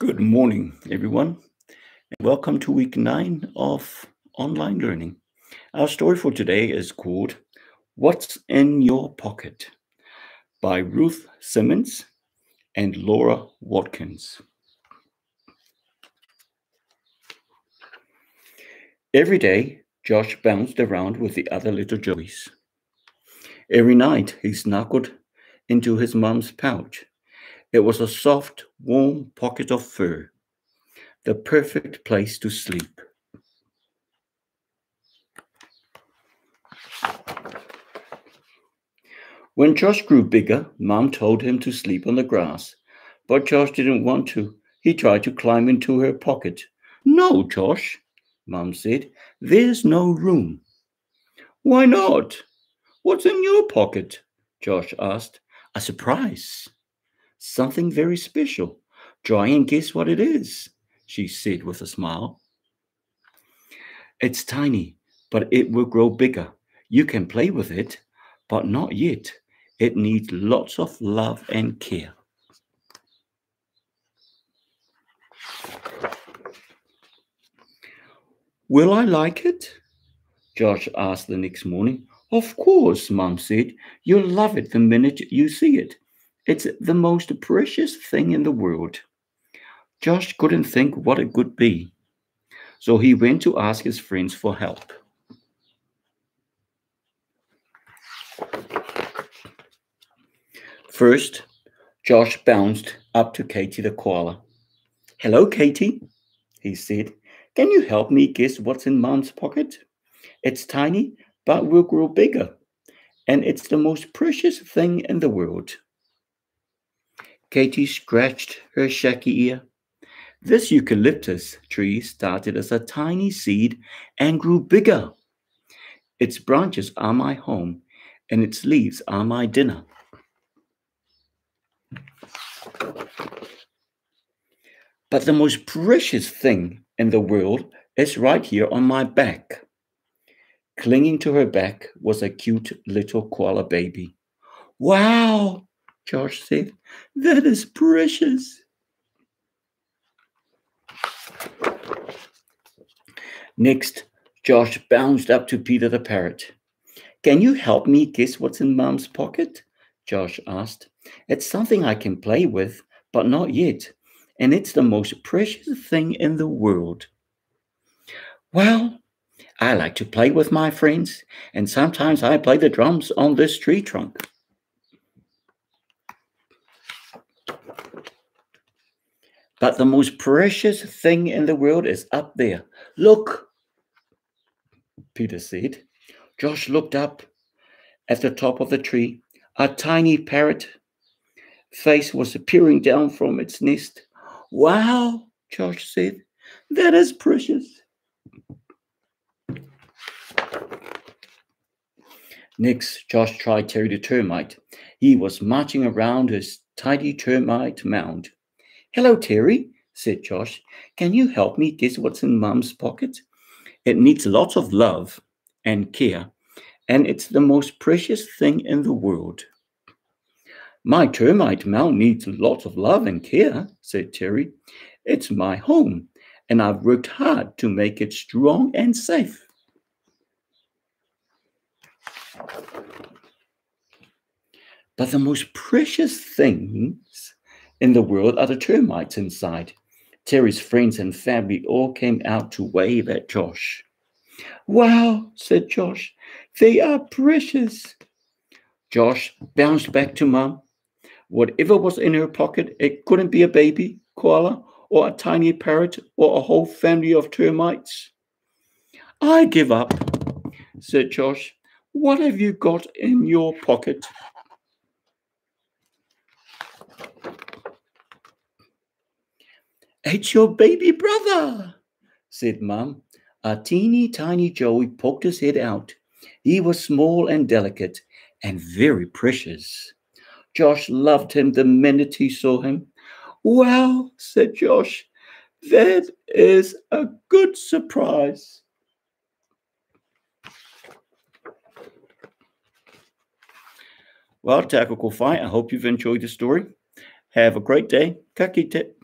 Good morning, everyone, and welcome to week nine of online learning. Our story for today is called What's in Your Pocket by Ruth Symons and Laura Watkins. Every day, Josh bounced around with the other little Joeys. Every night, he snuggled into his mum's pouch it was a soft, warm pocket of fur, the perfect place to sleep. When Josh grew bigger, Mom told him to sleep on the grass, but Josh didn't want to. He tried to climb into her pocket. No, Josh, Mom said, there's no room. Why not? What's in your pocket? Josh asked. A surprise. Something very special. Try and guess what it is, she said with a smile. It's tiny, but it will grow bigger. You can play with it, but not yet. It needs lots of love and care. Will I like it? Josh asked the next morning. Of course, Mum said. You'll love it the minute you see it. It's the most precious thing in the world. Josh couldn't think what it could be, so he went to ask his friends for help. First, Josh bounced up to Katie the koala. Hello, Katie, he said. Can you help me guess what's in Mom's pocket? It's tiny, but will grow bigger, and it's the most precious thing in the world. Katie scratched her shaggy ear. This eucalyptus tree started as a tiny seed and grew bigger. Its branches are my home, and its leaves are my dinner. But the most precious thing in the world is right here on my back. Clinging to her back was a cute little koala baby. Wow, Josh said. That is precious. Next, Josh bounced up to Peter the parrot. Can you help me guess what's in Mom's pocket? Josh asked. It's something I can play with, but not yet. And it's the most precious thing in the world. Well, I like to play with my friends, and sometimes I play the drums on this tree trunk. But the most precious thing in the world is up there. Look, Peter said. Josh looked up at the top of the tree. A tiny parrot face was peering down from its nest. Wow, Josh said. That is precious. Next, Josh tried Terry the termite. He was marching around his tidy termite mound. Hello, Terry, said Josh. Can you help me guess what's in Mum's pocket? It needs lots of love and care, and it's the most precious thing in the world. My termite mound needs lots of love and care, said Terry. It's my home, and I've worked hard to make it strong and safe. But the most precious things in the world are the termites inside. Terry's friends and family all came out to wave at Josh. Wow, said Josh, they are precious. Josh bounced back to Mum. Whatever was in her pocket, it couldn't be a baby koala or a tiny parrot or a whole family of termites. I give up, said Josh. What have you got in your pocket? It's your baby brother, said Mum. A teeny tiny Joey poked his head out. He was small and delicate and very precious. Josh loved him the minute he saw him. Well, said Josh, that is a good surprise. Well, Tackle Fight, I hope you've enjoyed the story. Have a great day. Ka kite.